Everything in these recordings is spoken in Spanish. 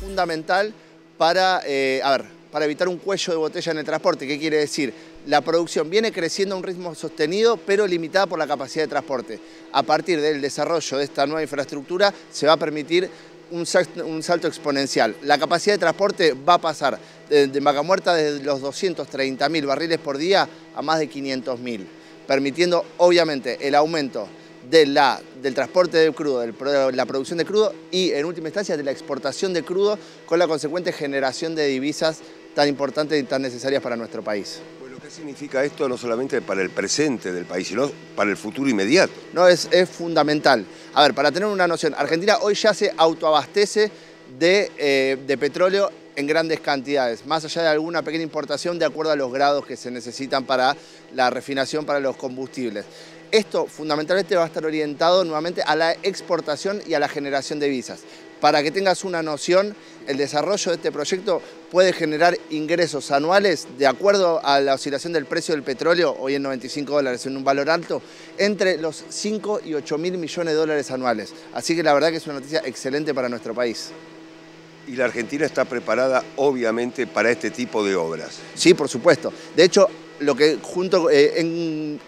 fundamental para, eh, a ver, para evitar un cuello de botella en el transporte. ¿Qué quiere decir? La producción viene creciendo a un ritmo sostenido, pero limitada por la capacidad de transporte. A partir del desarrollo de esta nueva infraestructura se va a permitir un salto, exponencial. La capacidad de transporte va a pasar de, de Muerta desde los 230.000 barriles por día a más de 500.000, permitiendo obviamente el aumento de la, del transporte de crudo, de la producción de crudo y en última instancia de la exportación de crudo con la consecuente generación de divisas tan importantes y tan necesarias para nuestro país. Bueno, ¿qué significa esto no solamente para el presente del país, sino para el futuro inmediato? No, es, es fundamental. A ver, para tener una noción, Argentina hoy ya se autoabastece de, eh, de petróleo en grandes cantidades, más allá de alguna pequeña importación de acuerdo a los grados que se necesitan para la refinación para los combustibles. Esto fundamentalmente va a estar orientado nuevamente a la exportación y a la generación de visas. Para que tengas una noción, el desarrollo de este proyecto puede generar ingresos anuales, de acuerdo a la oscilación del precio del petróleo, hoy en 95 dólares, en un valor alto, entre los 5 y 8 mil millones de dólares anuales. Así que la verdad que es una noticia excelente para nuestro país. Y la Argentina está preparada, obviamente, para este tipo de obras. Sí, por supuesto. De hecho, lo que junto eh, en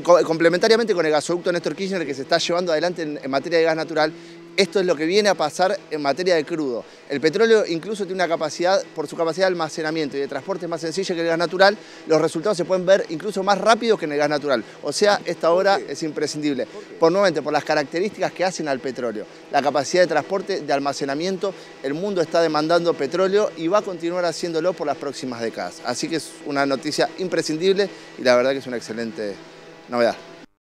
complementariamente con el gasoducto Néstor Kirchner que se está llevando adelante en, materia de gas natural, esto es lo que viene a pasar en materia de crudo. El petróleo incluso tiene una capacidad, por su capacidad de almacenamiento y de transporte más sencilla que el gas natural, los resultados se pueden ver incluso más rápido que en el gas natural. O sea, esta obra es imprescindible. Por nuevamente, por las características que hacen al petróleo. La capacidad de transporte, de almacenamiento, el mundo está demandando petróleo y va a continuar haciéndolo por las próximas décadas. Así que es una noticia imprescindible y la verdad que es una excelente novedad.